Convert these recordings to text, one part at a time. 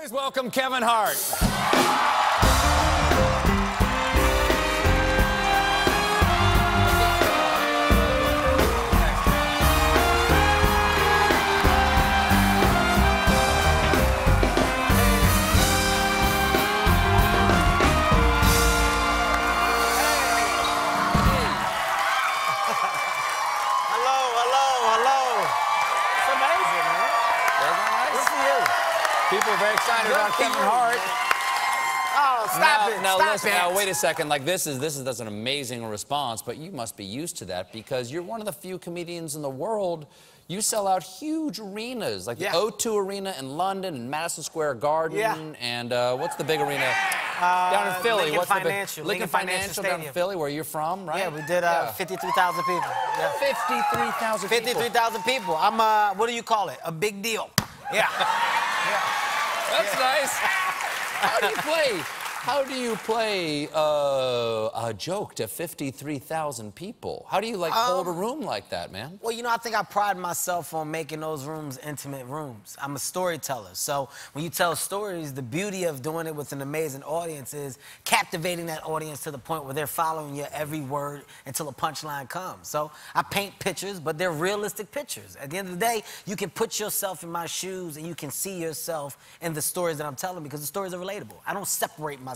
Please welcome Kevin Hart. People are very excited about Kevin. Hart. Oh, stop now, it. now stop listen. it. Now wait a second. Like this is this is that's an amazing response, but you must be used to that because you're one of the few comedians in the world. You sell out huge arenas, like Yeah. the O2 Arena in London and Madison Square Garden, Yeah. and uh, what's the big arena down in Philly? Lincoln what's the Financial, big Lincoln Financial down in Philly, where you're from, right? Yeah, we did uh, 53,000 people. Yeah. 53,000 people. 53,000 people. I'm, uh, what do you call it? A big deal. Yeah. That's nice. How do you play? How do you play uh, a joke to 53,000 people? How do you like hold Um, a room like that, man? Well, you know, I think I pride myself on making those rooms intimate rooms. I'm a storyteller. So when you tell stories, the beauty of doing it with an amazing audience is captivating that audience to the point where they're following your every word until a punchline comes. So I paint pictures, but they're realistic pictures. At the end of the day, you can put yourself in my shoes and you can see yourself in the stories that I'm telling because the stories are relatable. I don't separate myself.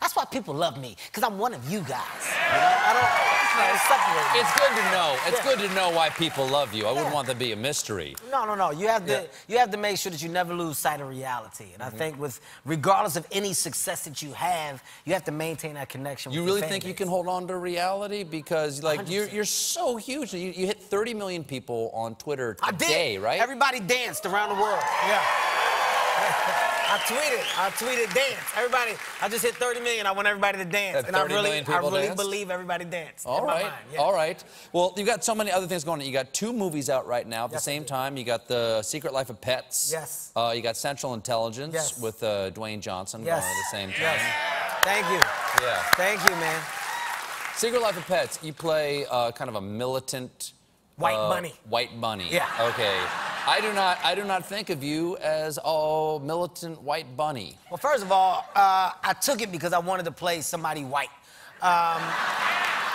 That's why people love me, because I'm one of you guys. You know? I don't, I don't separate myself. It's good to know. It's Yeah. good to know why people love you. I wouldn't Yeah. want that to be a mystery. No, no, no. You have to Yeah. you have to make sure that you never lose sight of reality. And Mm-hmm. I think with regardless of any success that you have, you have to maintain that connection. You really think you can hold on to reality because, like, you're 100%. you're so huge. You, you hit 30 million people on Twitter today, right? Everybody danced around the world. Yeah. I tweeted. I tweeted dance. Everybody. I just hit 30 million. I want everybody to dance. And I really, I really danced? believe everybody danced. All right, mind, yeah. all right. Well, you've got so many other things going on. You got two movies out right now at the Yes, I same time. You got the Secret Life of Pets. Yes. Uh, you got Central Intelligence Yes. with uh, Dwayne Johnson Yes. at the same time. Yes. Thank you. Yeah. Thank you, man. Secret Life of Pets. You play uh, kind of a militant. White uh, bunny. White bunny. Yeah. Okay. I do not. I do not think of you as all militant white bunny. Well, first of all, uh, I took it because I wanted to play somebody white. Um,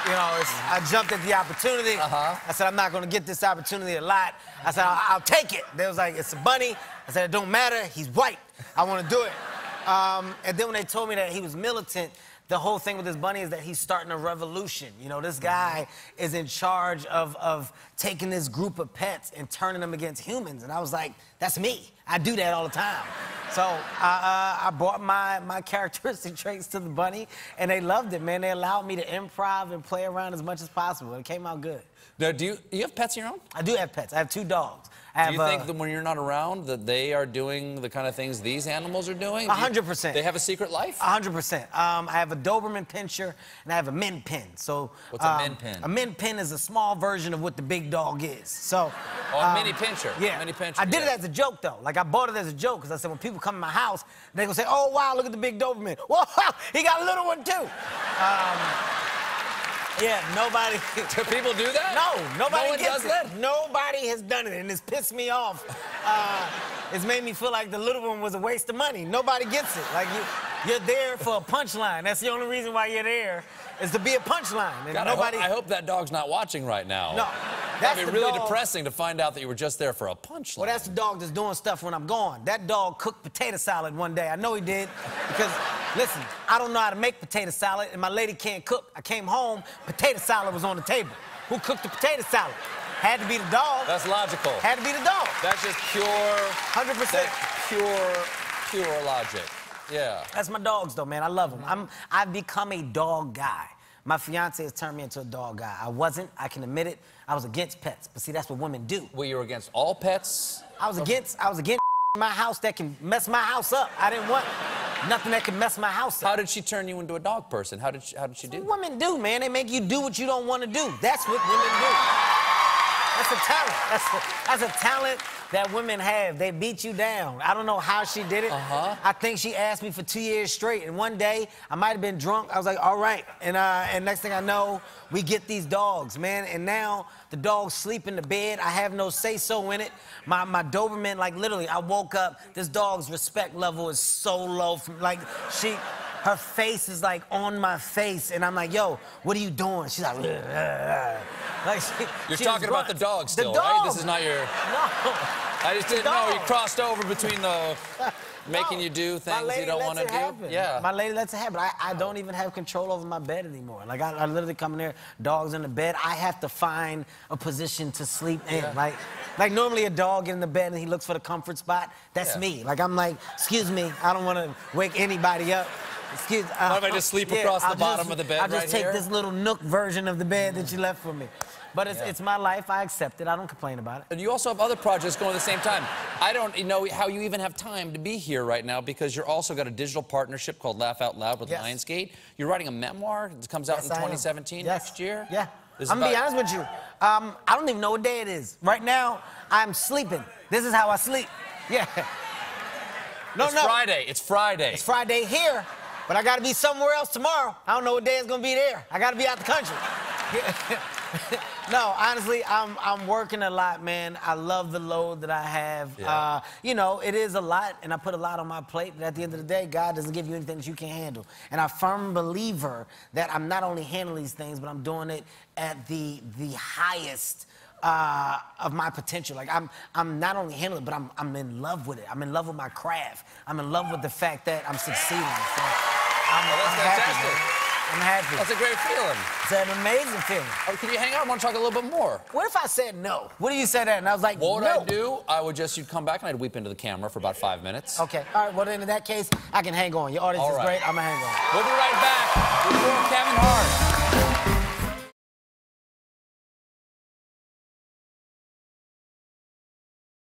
you know, it's, I jumped at the opportunity. Uh-huh. I said, I'm not going to get this opportunity a lot. I said, I'll, I'll take it. They was like, it's a bunny. I said, it don't matter. He's white. I want to do it. Um, and then when they told me that he was militant, the whole thing with this bunny is that he's starting a revolution. You know, this guy is in charge of, of taking this group of pets and turning them against humans. And I was like, that's me. I do that all the time. So I, uh, I brought my, my characteristic traits to the bunny, and they loved it, man. They allowed me to improv and play around as much as possible. It came out good. Now, do you, you have pets of your own? I do have pets. I have two dogs. I have, Do you think uh, that when you're not around, that they are doing the kind of things these animals are doing? A Do you- hundred percent. They have a secret life. A hundred percent. Um, I have a Doberman Pinscher and I have a Min Pin. So What's a um, Min Pin? A Min Pin is a small version of what the big dog is. So. Oh, a um, mini pinscher. Yeah. Mini pinscher. I did yeah. it as a joke though. Like I bought it as a joke because I said when people come to my house, they gonna say, "Oh wow, look at the big Doberman. Whoa, he got a little one too." Um, yeah, nobody. Do people do that? No, nobody No one does it. that? Nobody has done it, and it's pissed me off. Uh, it's made me feel like the little one was a waste of money. Nobody gets it. Like you, you're there for a punchline. That's the only reason why you're there, is to be a punchline. And God, I hope- nobody. I, hope, that dog's not watching right now. No, that's That'd be really dog- depressing to find out that you were just there for a punchline. Well, that's the dog that's doing stuff when I'm gone. That dog cooked potato salad one day. I know he did because, listen, I don't know how to make potato salad, and my lady can't cook. I came home, potato salad was on the table. Who cooked the potato salad? Had to be the dog. That's logical. Had to be the dog. That's just pure. 100%. That's pure, pure logic. Yeah. That's my dogs, though, man. I love them. I'm, I've become a dog guy. My fiance has turned me into a dog guy. I wasn't. I can admit it. I was against pets, but see, that's what women do. Well, you're against all pets. I was against. I was against my house that can mess my house up. I didn't want nothing that can mess my house up. How did she turn you into a dog person? How did she, how did she do? Women do, man. They make you do what you don't want to do. That's what women do. That's a talent. That's a, that's a talent that women have. They beat you down. I don't know how she did it. Uh-huh. I think she asked me for two years straight. And one day, I might have been drunk. I was like, all right. And, uh, and next thing I know, we get these dogs, man. And now the dogs sleep in the bed. I have no say-so in it. My, my Doberman, like literally, I woke up, this dog's respect level is so low. From, like, she her face is like on my face, and I'm like, yo, what are you doing? She's like, "Ugh." like she, You're she talking about the dog The still, right? This is not your. No. I just didn't know you crossed over between the making No. you do things you don't want to do. happen. Yeah. My lady lets it happen. I, I don't even have control over my bed anymore. Like I, I literally come in there, dogs in the bed. I have to find a position to sleep in. Like, like normally a dog in the bed and he looks for the comfort spot. That's Yeah. me. Like I'm like, excuse me, I don't want to wake anybody up. Excuse. Uh, Mind if I just sleep across the bottom of the bed I'll just right take here? this little nook version of the bed that you left for me. But it's, Yeah. it's my life. I accept it. I don't complain about it. And you also have other projects going at the same time. I don't know how you even have time to be here right now because you're also got a digital partnership called Laugh Out Loud with Yes. Lionsgate. You're writing a memoir that comes out Yes, in 2017 Yes. next year. Yeah. This I'm gonna be honest with you. Um, I don't even know what day it is. Right now, I'm sleeping. This is how I sleep. Yeah. No, It's no. Friday. It's Friday. It's Friday here, but I gotta be somewhere else tomorrow. I don't know what day it's gonna be there. I gotta be out the country. no, honestly, I'm I'm working a lot, man. I love the load that I have. Yeah. Uh, you know, it is a lot, and I put a lot on my plate. But at the end of the day, God doesn't give you anything that you can't handle. And I'm a firm believer that I'm not only handling these things, but I'm doing it at the the highest. Uh, of my potential, like I'm, I'm not only handling it, but I'm, I'm in love with it. I'm in love with my craft. I'm in love with the fact that I'm succeeding. So I'm, Well, that's I'm happy, fantastic. man. I'm happy. That's a great feeling. It's an amazing feeling. Oh, can you hang out? I want to talk a little bit more. What if I said no? What do you say that? And I was like, What would no. I do? I would just, you'd come back and I'd weep into the camera for about five minutes. Okay. All right. Well, then in that case, I can hang on. Your audience All is right. great. I'm gonna hang on. We'll be right back with more Kevin Hart.